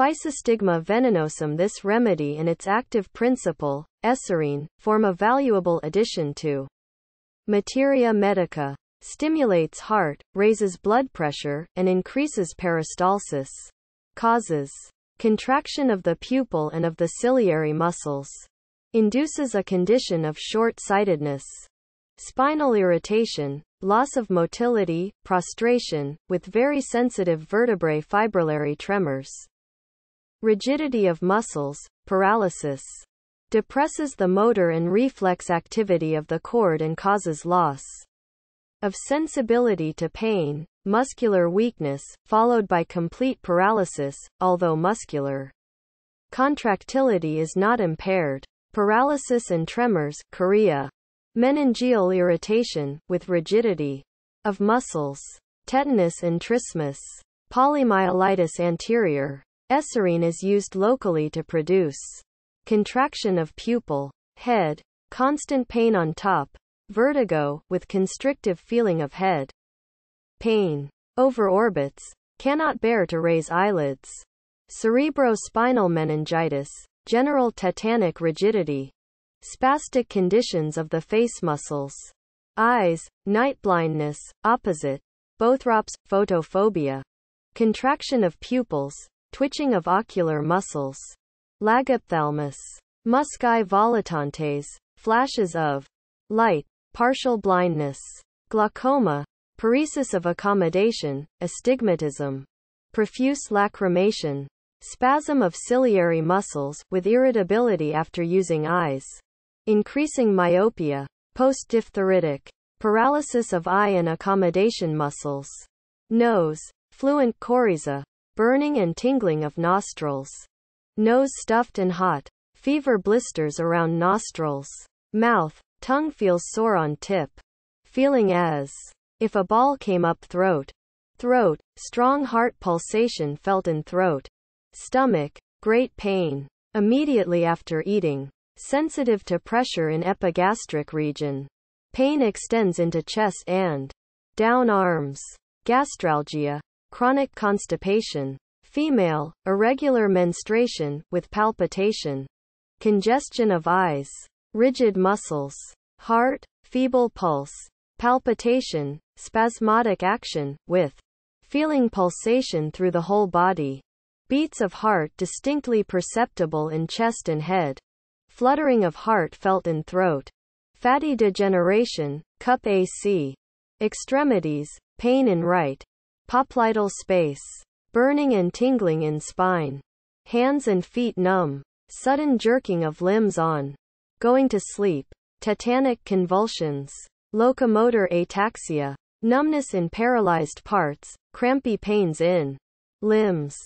Physostigma venenosum This remedy and its active principle, eserine, form a valuable addition to materia medica. Stimulates heart, raises blood pressure, and increases peristalsis. Causes contraction of the pupil and of the ciliary muscles. Induces a condition of short-sightedness. Spinal irritation, loss of motility, prostration, with very sensitive vertebrae fibrillary tremors. Rigidity of muscles, paralysis. Depresses the motor and reflex activity of the cord and causes loss of sensibility to pain, muscular weakness, followed by complete paralysis, although muscular contractility is not impaired. Paralysis and tremors, chorea. Meningeal irritation, with rigidity of muscles. Tetanus and trismus. Poliomyelitis anterior. Eserine is used locally to produce contraction of pupil, head, constant pain on top, vertigo, with constrictive feeling of head pain, over orbits, cannot bear to raise eyelids, cerebrospinal meningitis, general tetanic rigidity, spastic conditions of the face muscles, eyes, night blindness, opposite, bothrops, photophobia, contraction of pupils, twitching of ocular muscles, lagophthalmos, muscae volitantes, flashes of light, partial blindness, glaucoma, paresis of accommodation, astigmatism, profuse lacrimation, spasm of ciliary muscles, with irritability after using eyes, increasing myopia, post-diphtheritic, paralysis of eye and accommodation muscles, nose, fluent coryza, burning and tingling of nostrils, nose stuffed and hot, fever blisters around nostrils, mouth, Tongue feels sore on tip. Feeling as if a ball came up throat. Throat, strong heart pulsation felt in throat. Stomach, great pain. Immediately after eating. Sensitive to pressure in epigastric region. Pain extends into chest and down arms. Gastralgia. Chronic constipation. Female, irregular menstruation, with palpitation. Congestion of eyes rigid muscles, heart, feeble pulse, palpitation, spasmodic action, with feeling pulsation through the whole body, beats of heart distinctly perceptible in chest and head, fluttering of heart felt in throat, fatty degeneration, cup AC, extremities, pain in right, popliteal space, burning and tingling in spine, hands and feet numb, sudden jerking of limbs on going to sleep, tetanic convulsions, locomotor ataxia, numbness in paralyzed parts, crampy pains in limbs,